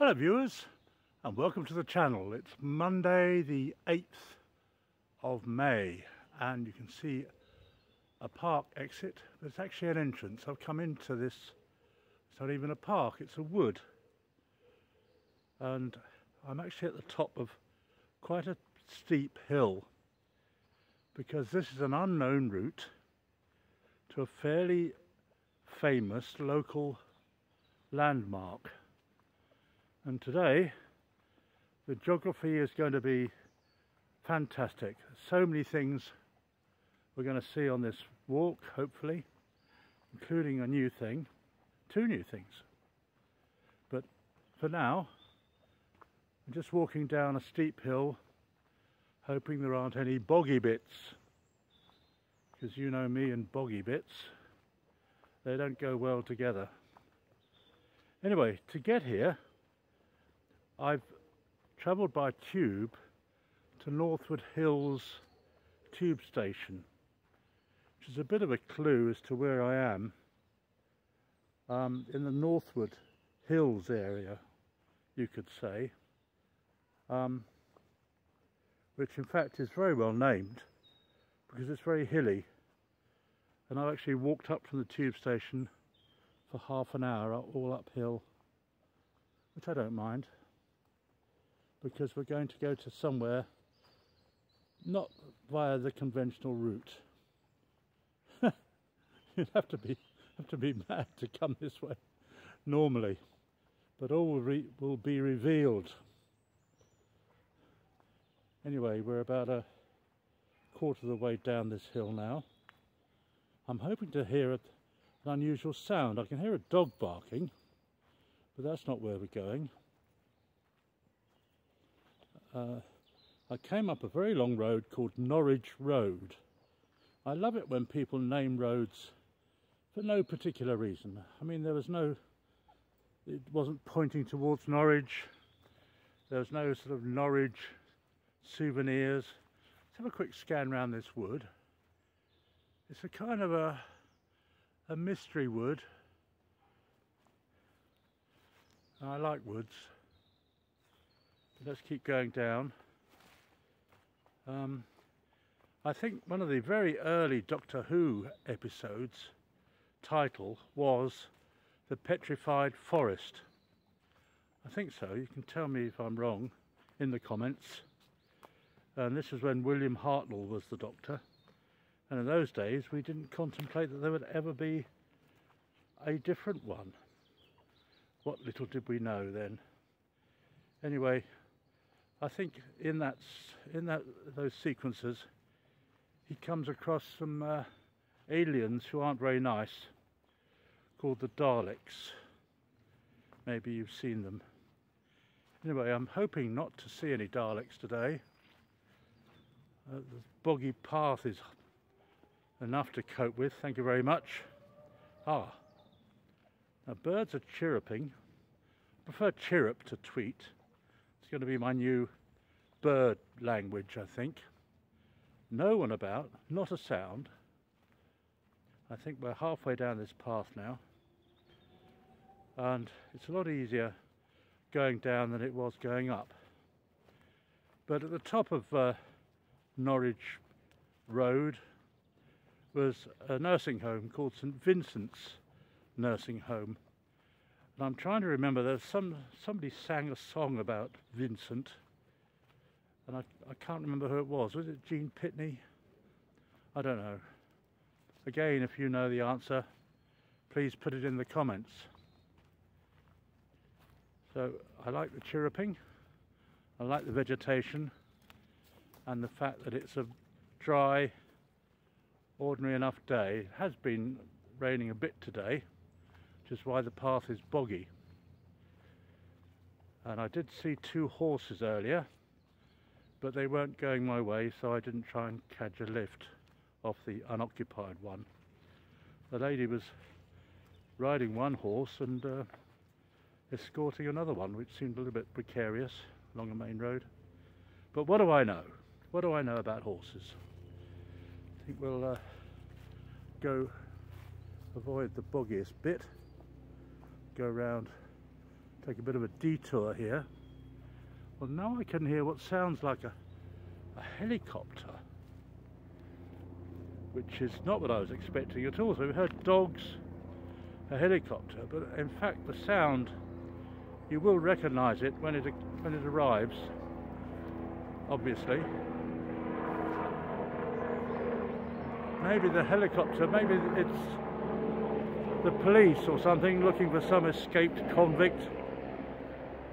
Hello viewers and welcome to the channel. It's Monday the 8th of May and you can see a park exit. There's actually an entrance. I've come into this, it's not even a park, it's a wood. And I'm actually at the top of quite a steep hill because this is an unknown route to a fairly famous local landmark. And today, the geography is going to be fantastic. So many things we're going to see on this walk, hopefully, including a new thing, two new things. But for now, I'm just walking down a steep hill, hoping there aren't any boggy bits. Because you know me and boggy bits, they don't go well together. Anyway, to get here, I've travelled by tube to Northwood Hills tube station, which is a bit of a clue as to where I am um, in the Northwood Hills area, you could say, um, which in fact is very well named because it's very hilly. And I've actually walked up from the tube station for half an hour all uphill, which I don't mind because we're going to go to somewhere not via the conventional route. You'd have to be have to be mad to come this way normally, but all will, will be revealed. Anyway, we're about a quarter of the way down this hill now. I'm hoping to hear an unusual sound. I can hear a dog barking, but that's not where we're going uh, I came up a very long road called Norwich Road. I love it when people name roads for no particular reason. I mean, there was no, it wasn't pointing towards Norwich. There was no sort of Norwich souvenirs. Let's have a quick scan around this wood. It's a kind of a, a mystery wood. I like woods let's keep going down. Um, I think one of the very early Doctor Who episodes title was The Petrified Forest. I think so, you can tell me if I'm wrong in the comments. And this is when William Hartnell was the Doctor. And in those days we didn't contemplate that there would ever be a different one. What little did we know then. Anyway, I think in that in that those sequences, he comes across some uh, aliens who aren't very nice, called the Daleks. Maybe you've seen them. Anyway, I'm hoping not to see any Daleks today. Uh, the boggy path is enough to cope with, thank you very much. Ah, now birds are chirruping. I prefer chirrup to tweet going to be my new bird language, I think. No one about, not a sound. I think we're halfway down this path now. And it's a lot easier going down than it was going up. But at the top of uh, Norwich Road was a nursing home called St Vincent's Nursing Home and I'm trying to remember, there's some somebody sang a song about Vincent, and I, I can't remember who it was. Was it Gene Pitney? I don't know. Again, if you know the answer, please put it in the comments. So I like the chirruping, I like the vegetation, and the fact that it's a dry, ordinary enough day. It has been raining a bit today is why the path is boggy. And I did see two horses earlier, but they weren't going my way, so I didn't try and catch a lift off the unoccupied one. The lady was riding one horse and uh, escorting another one, which seemed a little bit precarious along a main road. But what do I know? What do I know about horses? I think we'll uh, go avoid the boggiest bit go around take a bit of a detour here. Well, now I can hear what sounds like a, a helicopter, which is not what I was expecting at all. So we heard dogs, a helicopter, but in fact the sound, you will recognise it when it when it arrives, obviously. Maybe the helicopter, maybe it's the police or something looking for some escaped convict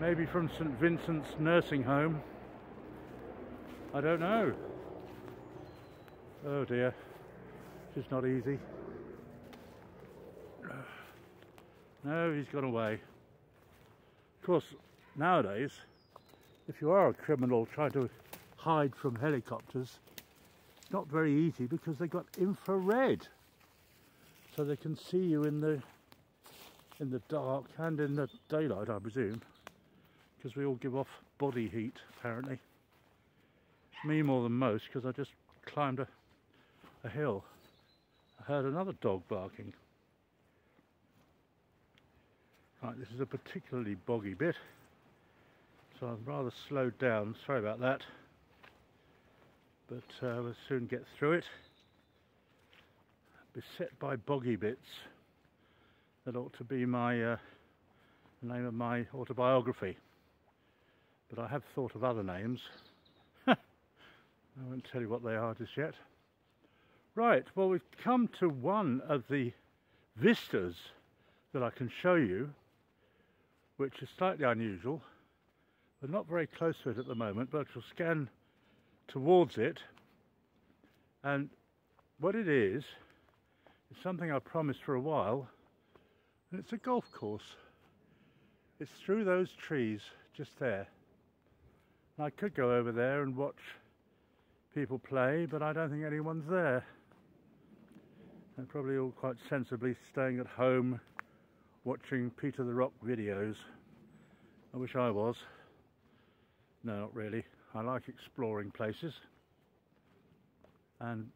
maybe from St Vincent's nursing home. I don't know. Oh dear. It's not easy. No he's gone away. Of course nowadays if you are a criminal trying to hide from helicopters it's not very easy because they've got infrared so they can see you in the in the dark and in the daylight I presume because we all give off body heat apparently. Me more than most because I just climbed a, a hill. I heard another dog barking. Right this is a particularly boggy bit so I've rather slowed down. Sorry about that. But uh, we'll soon get through it beset by boggy bits. That ought to be my uh, name of my autobiography. But I have thought of other names. I won't tell you what they are just yet. Right, well we've come to one of the vistas that I can show you, which is slightly unusual. We're not very close to it at the moment, but I'll scan towards it. And what it is, it's something I promised for a while, and it's a golf course. It's through those trees just there. And I could go over there and watch people play, but I don't think anyone's there. They're probably all quite sensibly staying at home watching Peter the Rock videos. I wish I was. No, not really. I like exploring places. And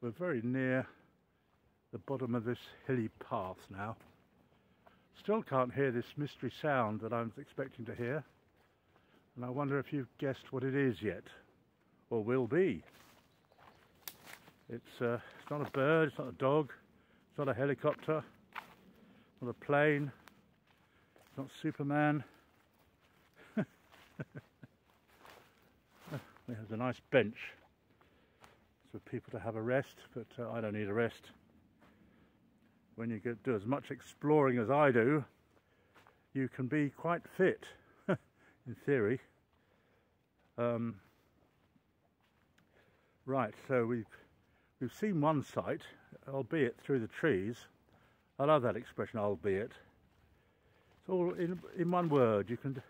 we're very near the bottom of this hilly path now. Still can't hear this mystery sound that I was expecting to hear. And I wonder if you've guessed what it is yet, or will be. It's, uh, it's not a bird, it's not a dog, it's not a helicopter, not a plane, it's not Superman. There's a nice bench for people to have a rest, but uh, I don't need a rest when you get, do as much exploring as I do, you can be quite fit, in theory. Um, right, so we've we've seen one site, albeit through the trees. I love that expression, albeit. It's all in in one word. You can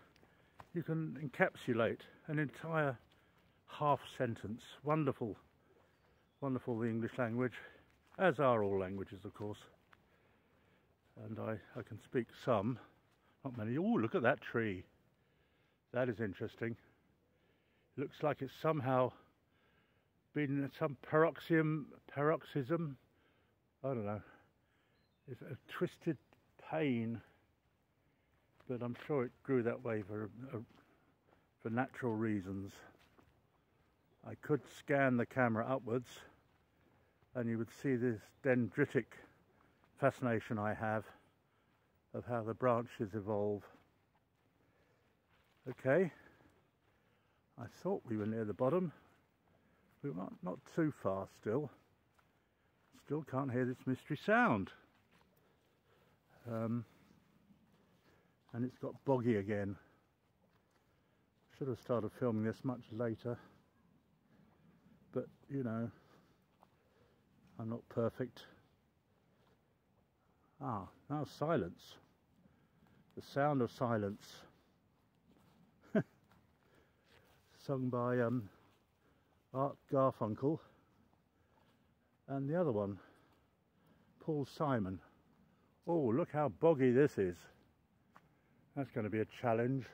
you can encapsulate an entire half sentence. Wonderful, wonderful the English language, as are all languages, of course and I, I can speak some, not many. Oh, look at that tree. That is interesting. Looks like it's somehow been some paroxysm, paroxysm, I don't know, it's a twisted pain, but I'm sure it grew that way for, uh, for natural reasons. I could scan the camera upwards and you would see this dendritic fascination I have of how the branches evolve. Okay, I thought we were near the bottom. We are not too far still. Still can't hear this mystery sound. Um, and it's got boggy again. Should have started filming this much later. But, you know, I'm not perfect. Ah, now silence. The sound of silence. Sung by um, Art Garfunkel. And the other one, Paul Simon. Oh, look how boggy this is. That's going to be a challenge.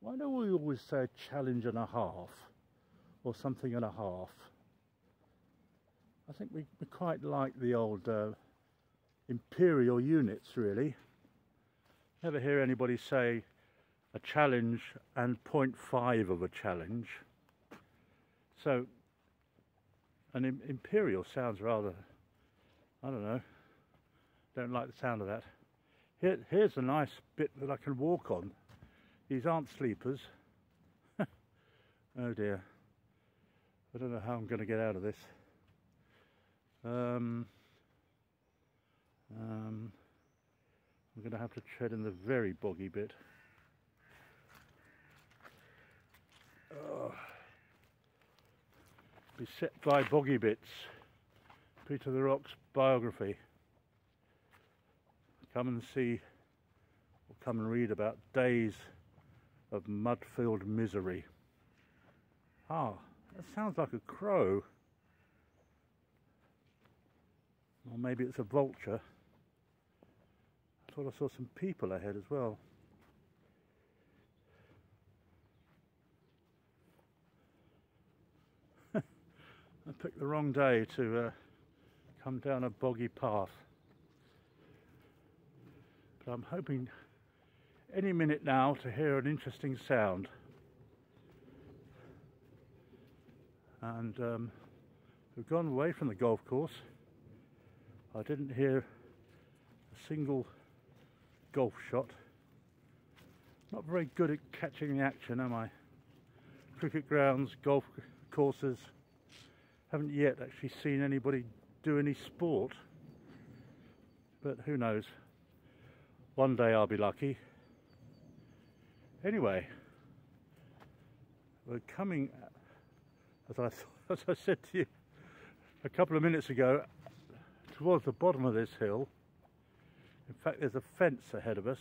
Why don't we always say a challenge and a half? Or something and a half? I think we, we quite like the old uh, imperial units really. Never hear anybody say a challenge and 0.5 of a challenge. So an imperial sounds rather, I don't know, don't like the sound of that. Here, here's a nice bit that I can walk on. These aren't sleepers. oh dear. I don't know how I'm going to get out of this. Um, um, I'm going to have to tread in the very boggy bit. Oh. Beset by boggy bits. Peter the Rock's biography. Come and see, or come and read about days of mud-filled misery. Ah, that sounds like a crow. Or maybe it's a vulture. I thought I saw some people ahead as well. I picked the wrong day to uh, come down a boggy path. But I'm hoping any minute now to hear an interesting sound. And um, we've gone away from the golf course. I didn't hear a single golf shot. Not very good at catching the action, am I? Cricket grounds, golf courses. Haven't yet actually seen anybody do any sport. But who knows? One day I'll be lucky. Anyway, we're coming, as I, as I said to you a couple of minutes ago, towards the bottom of this hill. In fact, there's a fence ahead of us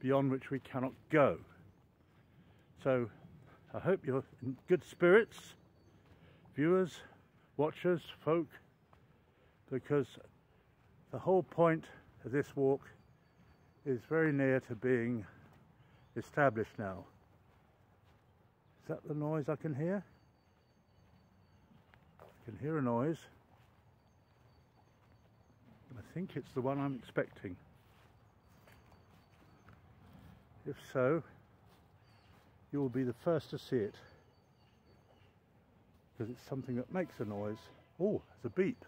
beyond which we cannot go. So I hope you're in good spirits, viewers, watchers, folk, because the whole point of this walk is very near to being established now. Is that the noise I can hear? I can hear a noise. I think it's the one I'm expecting. If so, you will be the first to see it. Because it's something that makes a noise. Oh, it's a beep.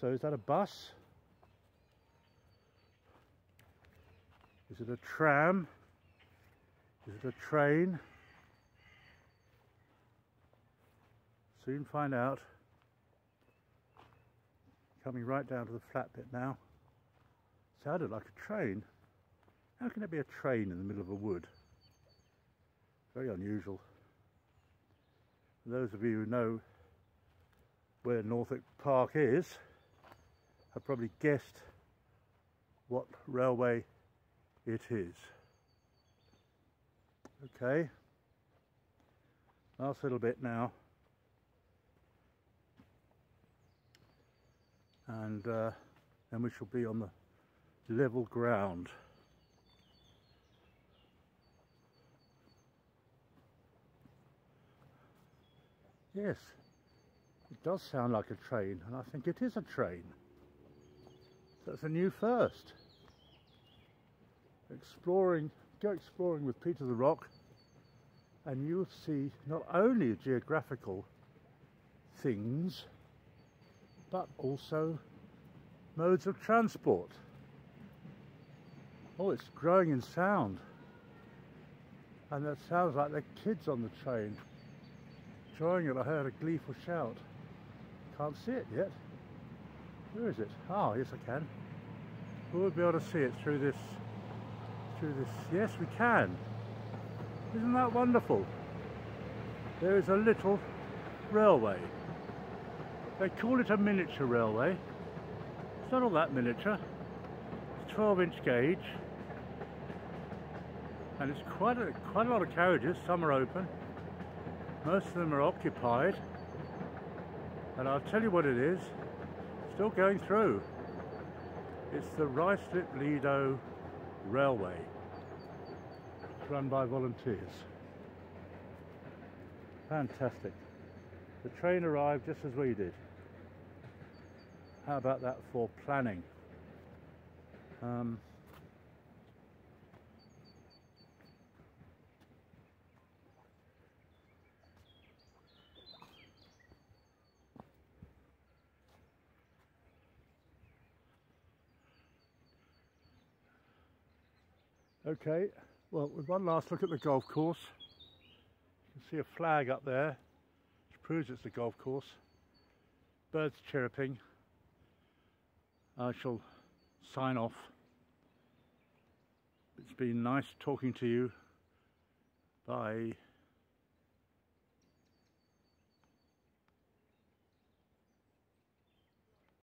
So is that a bus? Is it a tram? Is it a train? Soon find out. Coming right down to the flat bit now. Sounded like a train. How can there be a train in the middle of a wood? Very unusual. For those of you who know where Northwick Park is have probably guessed what railway it is. Okay, last little bit now. And uh, then we shall be on the level ground. Yes, it does sound like a train, and I think it is a train. That's a new first. Exploring go exploring with Peter the Rock and you'll see not only geographical things but also modes of transport. Oh, it's growing in sound. And that sounds like the kids on the train. Enjoying it, I heard a gleeful shout. Can't see it yet. Where is it? Oh, yes I can. We'll be able to see it through this through this. Yes, we can. Isn't that wonderful? There is a little railway. They call it a miniature railway. It's not all that miniature. It's 12 inch gauge. And it's quite a, quite a lot of carriages. Some are open. Most of them are occupied. And I'll tell you what it is. Still going through. It's the Ruislip Lido Railway It's run by volunteers. Fantastic. The train arrived just as we did how about that for planning? Um, Okay, well with one last look at the golf course. You can see a flag up there, which proves it's the golf course. Birds chirping. I shall sign off. It's been nice talking to you. Bye.